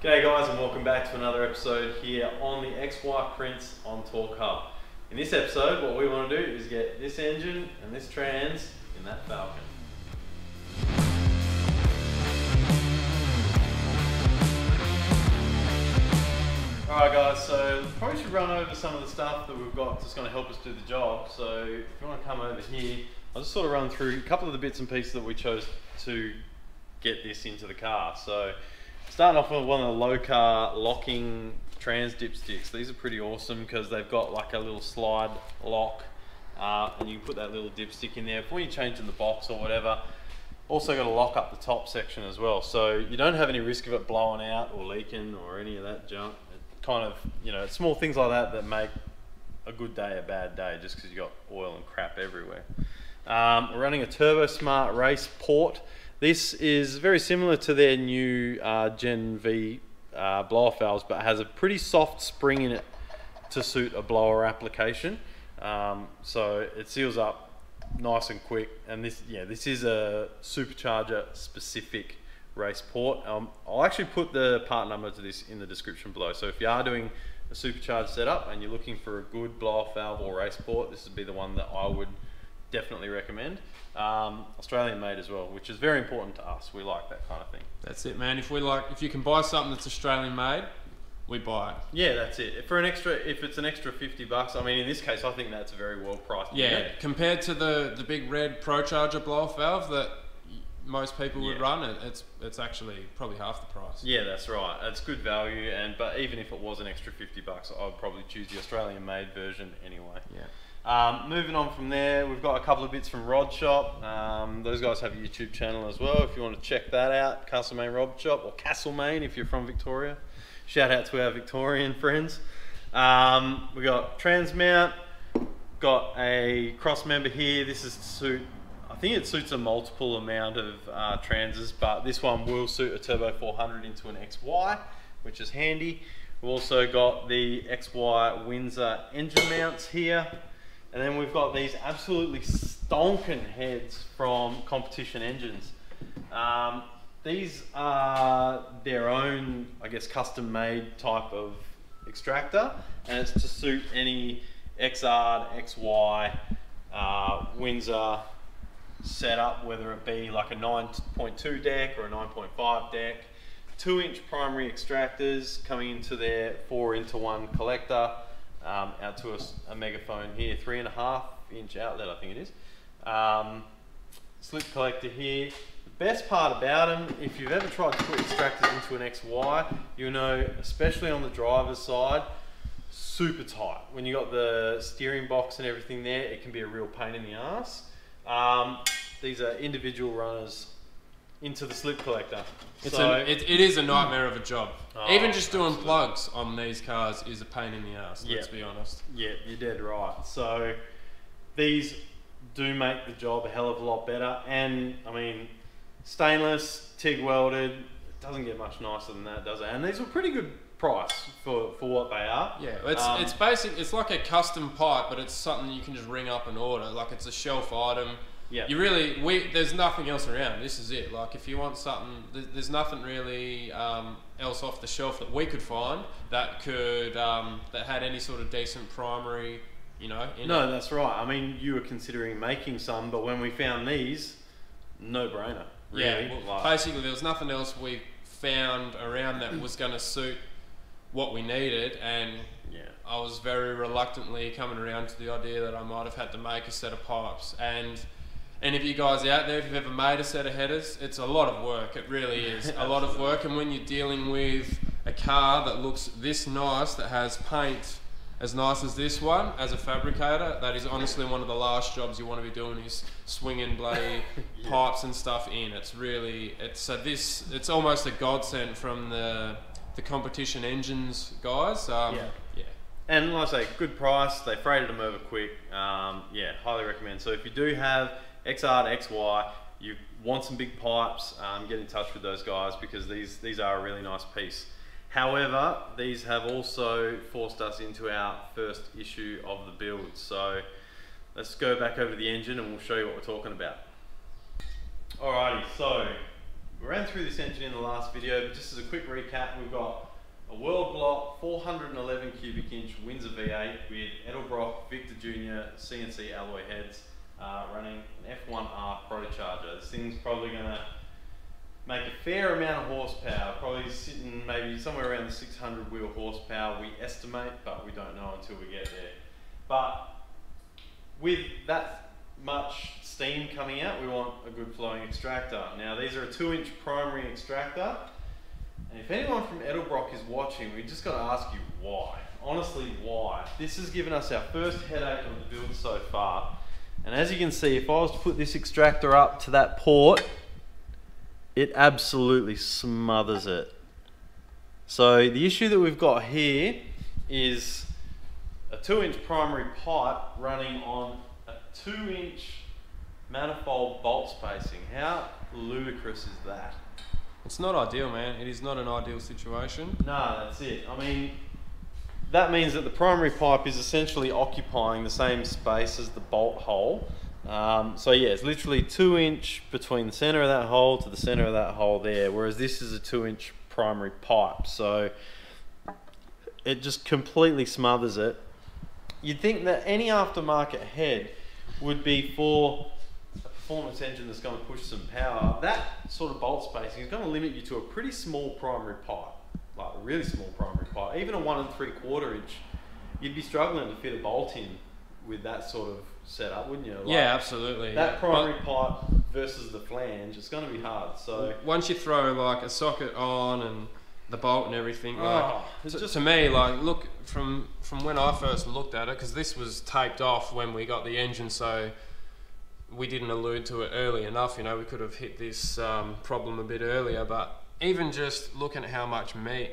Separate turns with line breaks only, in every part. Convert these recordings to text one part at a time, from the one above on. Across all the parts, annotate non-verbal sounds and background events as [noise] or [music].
G'day guys and welcome back to another episode here on the XY Prince on Torq Hub. In this episode what we want to do is get this engine and this trans in that Falcon. Alright guys, so probably should run over some of the stuff that we've got that's going to help us do the job. So if you want to come over here, I'll just sort of run through a couple of the bits and pieces that we chose to get this into the car. So Starting off with one of the Lokar locking trans dipsticks. These are pretty awesome because they've got like a little slide lock uh, and you put that little dipstick in there before you change in the box or whatever. Also got to lock up the top section as well. So you don't have any risk of it blowing out or leaking or any of that junk. It kind of, you know, small things like that that make a good day a bad day just because you got oil and crap everywhere. Um, we're running a Turbo Smart Race port. This is very similar to their new uh, Gen V uh, blower valves, but has a pretty soft spring in it to suit a blower application. Um, so it seals up nice and quick. And this, yeah, this is a supercharger specific Raceport. Um, I'll actually put the part number to this in the description below. So if you are doing a supercharged setup and you're looking for a good blow off valve or Raceport, this would be the one that I would definitely recommend. Um, Australian made as well, which is very important to us. We like that kind of thing.
That's it, man. If we like, if you can buy something that's Australian made, we buy it.
Yeah, that's it. For an extra, if it's an extra fifty bucks, I mean, in this case, I think that's a very well priced.
Yeah, compared to the the big red Procharger blow off valve that most people would run, it, it's it's actually probably half the price.
Yeah, that's right. It's good value, and but even if it was an extra fifty bucks, I'd probably choose the Australian made version anyway.
Yeah.
Um, moving on from there, we've got a couple of bits from Rod Shop. Um, those guys have a YouTube channel as well. If you want to check that out, Castlemaine Rod Shop or Castlemaine if you're from Victoria. Shout out to our Victorian friends. Um, we got Transmount, got a cross member here. This is to suit, I think it suits a multiple amount of uh, transes, but this one will suit a Turbo 400 into an XY, which is handy. We've also got the XY Windsor engine mounts here. And then we've got these absolutely stonking heads from Competition Engines. Um, these are their own, I guess, custom made type of extractor, and it's to suit any XR, XY, uh, Windsor setup, whether it be like a 9.2 deck or a 9.5 deck. Two inch primary extractors coming into their four into one collector um, out to a, a, megaphone here, three and a half inch outlet, I think it is. Um, slip collector here. The best part about them, if you've ever tried to put extractors into an XY, you'll know, especially on the driver's side, super tight. When you got the steering box and everything there, it can be a real pain in the ass. Um, these are individual runners into the slip collector.
It's so, a, it, it is a nightmare of a job. Oh, Even just doing absolutely. plugs on these cars is a pain in the ass. Let's be honest.
Yeah, you're dead right. So these do make the job a hell of a lot better. And I mean, stainless, TIG welded. It doesn't get much nicer than that, does it? And these were pretty good price for, for what they are.
Yeah, it's um, it's basic. It's like a custom pipe, but it's something you can just ring up and order. Like it's a shelf item. Yeah. You really we there's nothing else around. This is it. Like if you want something, there's nothing really um, else off the shelf that we could find that could um, that had any sort of decent primary. You know.
no, it. that's right. I mean, you were considering making some, but when we found these, no brainer. Really.
Yeah. Like, basically, there was nothing else we found around that was going to suit what we needed, and yeah. I was very reluctantly coming around to the idea that I might have had to make a set of pipes and and if you guys out there, if you've ever made a set of headers, it's a lot of work. It really [laughs] is a lot of work. And when you're dealing with a car that looks this nice, that has paint as nice as this one, as a fabricator, that is honestly one of the last jobs you want to be doing is swinging bloody [laughs] yeah. pipes and stuff in. It's really, it's so this, it's almost a godsend from the the competition engines guys. Um,
yeah. Yeah. And like I say, good price. They freighted them over quick. Um, yeah, highly recommend. So if you do have XR to XY, you want some big pipes, um, get in touch with those guys because these, these are a really nice piece. However, these have also forced us into our first issue of the build. So let's go back over the engine and we'll show you what we're talking about. Alrighty, so we ran through this engine in the last video, but just as a quick recap, we've got a World Block 411 cubic inch Windsor V8 with Edelbrock Victor Jr. CNC alloy heads uh, running an F1R Procharger. This thing's probably going to make a fair amount of horsepower, probably sitting maybe somewhere around the 600 wheel horsepower we estimate, but we don't know until we get there. But with that much steam coming out, we want a good flowing extractor. Now these are a two inch primary extractor. And if anyone from Edelbrock is watching, we just got to ask you why. Honestly, why? This has given us our first headache on the build so far. And as you can see, if I was to put this extractor up to that port, it absolutely smothers it. So the issue that we've got here is a two inch primary pipe running on a two inch manifold bolt spacing. How ludicrous is that?
It's not ideal, man. It is not an ideal situation.
No, that's it. I mean, that means that the primary pipe is essentially occupying the same space as the bolt hole. Um, so yeah, it's literally two inch between the center of that hole to the center of that hole there, whereas this is a two inch primary pipe. So it just completely smothers it. You'd think that any aftermarket head would be for a performance engine that's going to push some power. That sort of bolt spacing is going to limit you to a pretty small primary pipe, like a really small primary pipe. Even a one and three quarter inch, you'd be struggling to fit a bolt in with that sort of setup, wouldn't you? Like
yeah, absolutely.
That
yeah.
primary but pipe versus the flange, it's going to be hard. So
once you throw like a socket on and the bolt and everything, like
oh,
to, just to me, like look from from when I first looked at it, because this was taped off when we got the engine, so we didn't allude to it early enough. You know, we could have hit this um, problem a bit earlier, but even just looking at how much meat,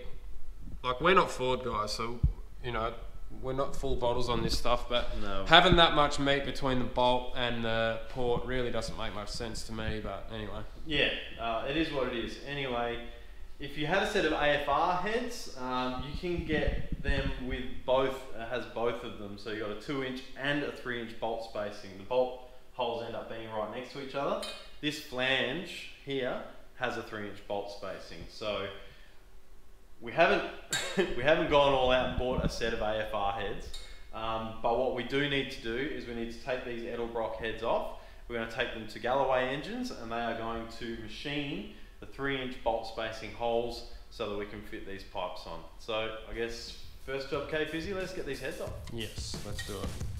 like we're not Ford guys, so you know we're not full bottles on this stuff, but
no.
having that much meat between the bolt and the port really doesn't make much sense to me. But anyway,
yeah, uh, it is what it is. Anyway, if you had a set of AFR heads, um, you can get them with both. Uh, has both of them, so you got a two-inch and a three-inch bolt spacing. The bolt holes end up being right next to each other. This flange here has a three-inch bolt spacing, so we haven't [laughs] we haven't gone all out and bought a set of AFR heads. Um, but what we do need to do is we need to take these Edelbrock heads off. We're going to take them to Galloway engines and they are going to machine the three inch bolt spacing holes so that we can fit these pipes on. So I guess first job K Fizzy, let's get these heads off.
Yes, let's do it.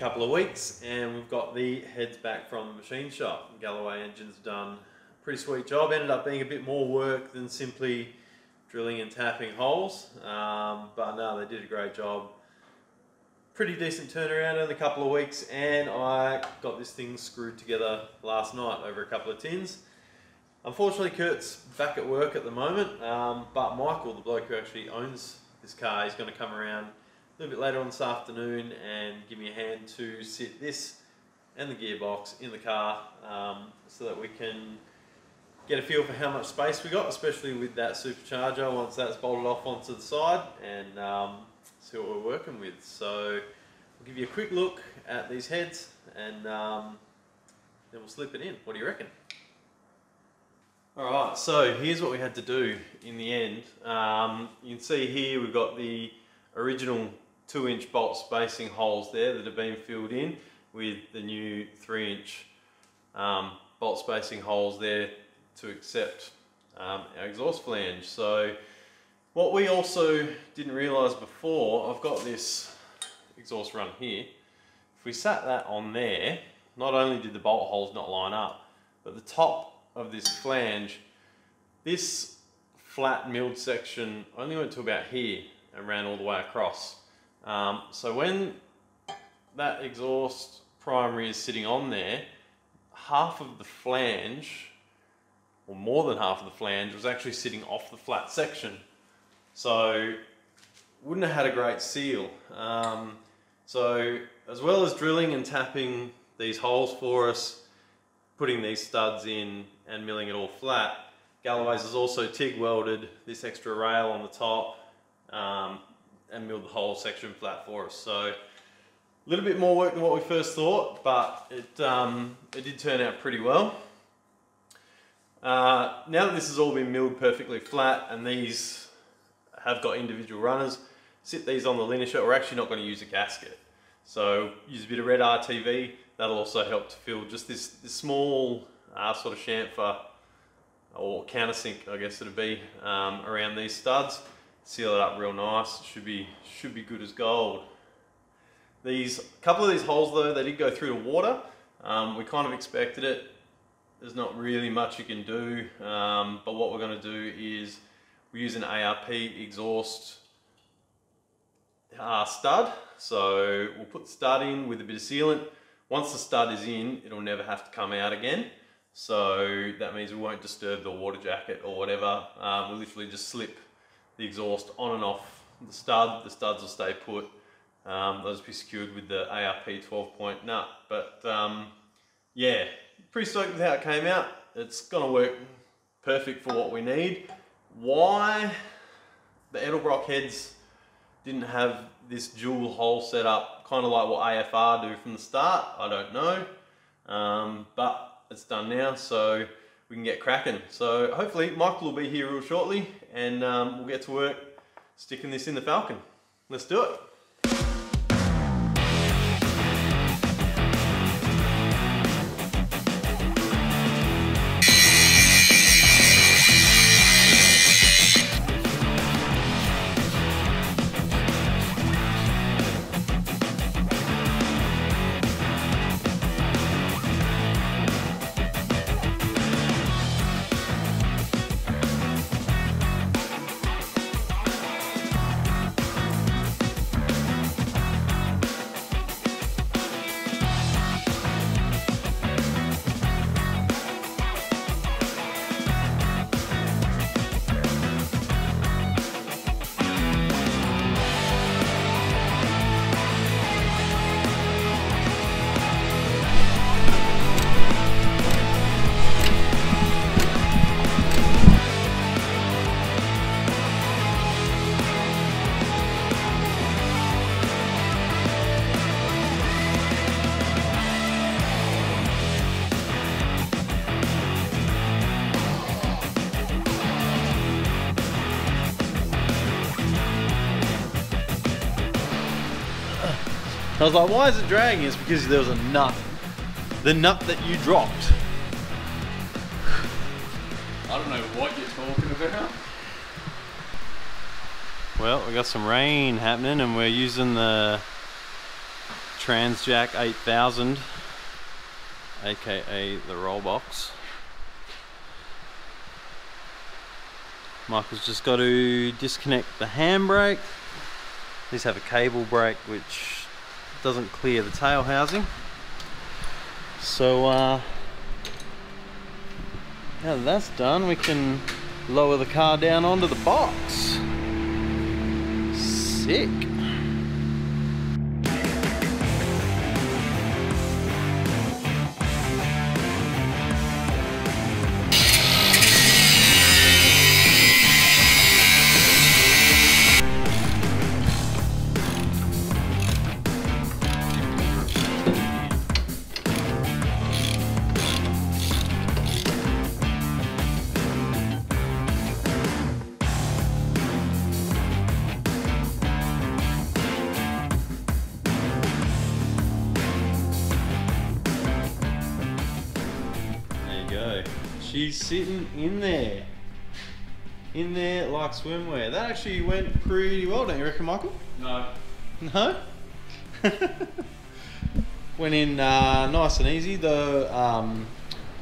Couple of weeks and we've got the heads back from the machine shop. Galloway Engines done a pretty sweet job. Ended up being a bit more work than simply drilling and tapping holes, um, but no, they did a great job. Pretty decent turnaround in a couple of weeks and I got this thing screwed together last night over a couple of tins. Unfortunately, Kurt's back at work at the moment, um, but Michael, the bloke who actually owns this car, is going to come around little bit later on this afternoon and give me a hand to sit this and the gearbox in the car um, so that we can get a feel for how much space we got, especially with that supercharger once that's bolted off onto the side and um, see what we're working with. So I'll give you a quick look at these heads and um, then we'll slip it in. What do you reckon? Alright, so here's what we had to do in the end. Um, you can see here we've got the original two inch bolt spacing holes there that have been filled in with the new three inch um, bolt spacing holes there to accept um, our exhaust flange. So what we also didn't realize before, I've got this exhaust run here. If we sat that on there, not only did the bolt holes not line up, but the top of this flange, this flat milled section only went to about here and ran all the way across. Um, so when that exhaust primary is sitting on there, half of the flange, or more than half of the flange, was actually sitting off the flat section. So wouldn't have had a great seal. Um, so as well as drilling and tapping these holes for us, putting these studs in and milling it all flat, Galloway's has also TIG welded this extra rail on the top, um, and milled the whole section flat for us. So a little bit more work than what we first thought, but it, um, it did turn out pretty well. Uh, now that this has all been milled perfectly flat and these have got individual runners, sit these on the linisher. We're actually not going to use a gasket. So use a bit of red RTV. That'll also help to fill just this, this small uh, sort of chamfer or countersink, I guess it'd be, um, around these studs seal it up real nice. Should be should be good as gold. These couple of these holes though, they did go through the water. Um, we kind of expected it. There's not really much you can do, um, but what we're going to do is we use an ARP exhaust uh, stud. So we'll put stud in with a bit of sealant. Once the stud is in, it'll never have to come out again. So that means we won't disturb the water jacket or whatever. Um, we'll literally just slip the exhaust on and off the stud. The studs will stay put. Um, those will be secured with the ARP 12 point nut. But um, yeah, pretty stoked with how it came out. It's gonna work perfect for what we need. Why the Edelbrock heads didn't have this dual hole set up, kind of like what AFR do from the start, I don't know. Um, but it's done now, so we can get cracking. So hopefully Michael will be here real shortly and um, we'll get to work sticking this in the Falcon. Let's do it. I was like, why is it dragging? It's because there was a nut. The nut that you dropped.
I don't know what you're talking about.
Well, we got some rain happening and we're using the Transjack 8000, aka the roll box. Michael's just got to disconnect the handbrake. These have a cable brake which doesn't clear the tail housing. So uh, now that that's done, we can lower the car down onto the box. Sick. Sitting in there. In there like swimwear. That actually went pretty well, don't you reckon, Michael?
No.
No? [laughs] Went in uh, nice and easy. The um,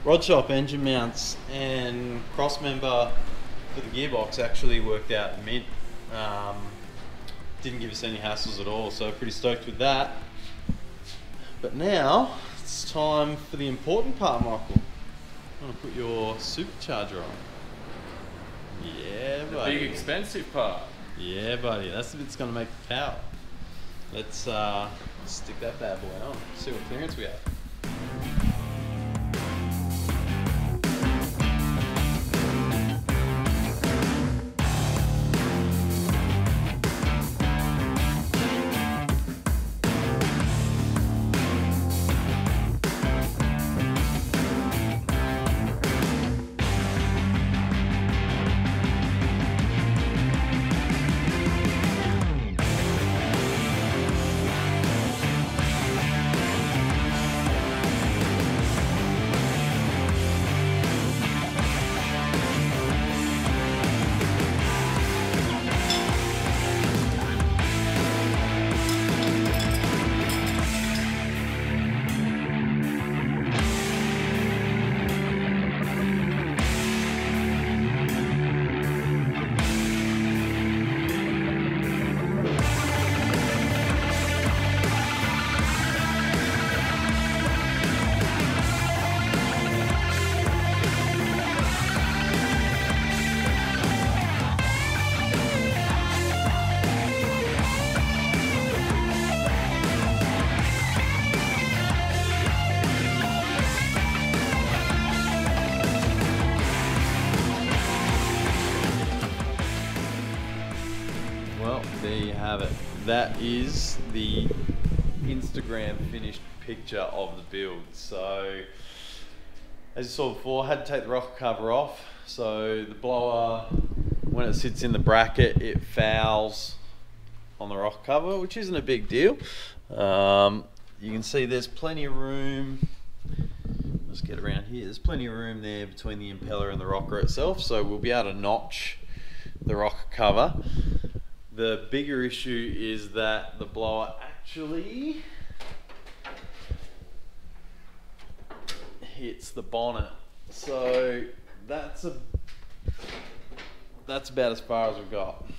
rod shop engine mounts and cross member for the gearbox actually worked out mint. Um, didn't give us any hassles at all, so pretty stoked with that. But now it's time for the important part, Michael. I'm gonna put your supercharger on. Yeah,
The
buddy.
big expensive part.
Yeah, buddy, that's the bit's gonna make the power. Let's uh, stick that bad boy on. See what clearance we have. That is the Instagram finished picture of the build. So, as you saw before, I had to take the rocker cover off. So the blower, when it sits in the bracket, it fouls on the rocker cover, which isn't a big deal. Um, you can see there's plenty of room. Let's get around here. There's plenty of room there between the impeller and the rocker itself, so we'll be able to notch the rocker cover. The bigger issue is that the blower actually hits the bonnet. So that's a that's about as far as we've got.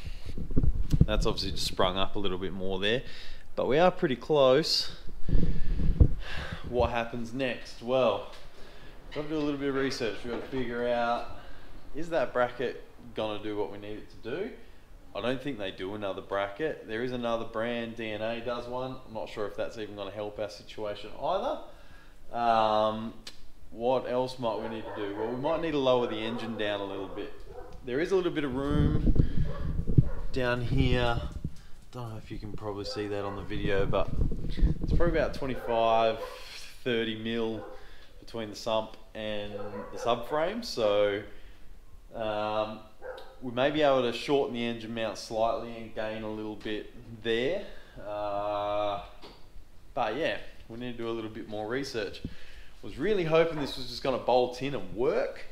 That's obviously just sprung up a little bit more there, but we are pretty close. What happens next? Well, got to do a little bit of research. We've got to figure out is that bracket gonna do what we need it to do? I don't think they do another bracket. There is another brand, DNA does one. I'm not sure if that's even going to help our situation either. Um, what else might we need to do? Well, we might need to lower the engine down a little bit. There is a little bit of room down here. Don't know if you can probably see that on the video, but it's probably about 25, 30 mil between the sump and the subframe. So um, we may be able to shorten the engine mount slightly and gain a little bit there. Uh, but yeah, we need to do a little bit more research. Was really hoping this was just going to bolt in and work.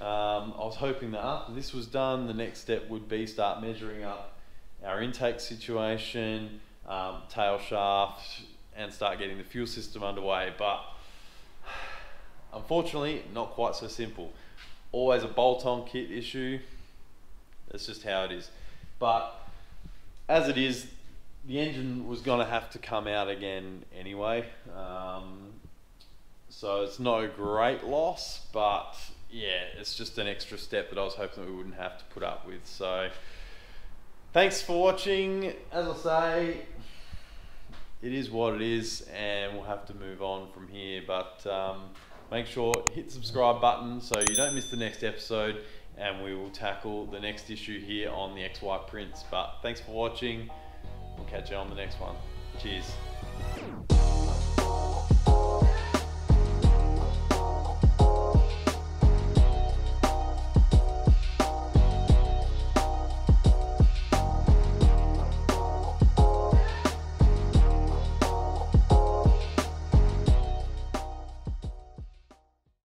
Um, I was hoping that after this was done, the next step would be start measuring up our intake situation, um, tail shaft, and start getting the fuel system underway. But [sighs] unfortunately, not quite so simple. Always a bolt-on kit issue. That's just how it is. But as it is, the engine was going to have to come out again anyway. Um, so it's no great loss, but yeah, it's just an extra step that I was hoping that we wouldn't have to put up with. So thanks for watching. As I say, it is what it is, and we'll have to move on from here. But um, make sure hit subscribe button so you don't miss the next episode, and we will tackle the next issue here on the XY Prince. But thanks for watching. We'll catch you on the next one. Cheers.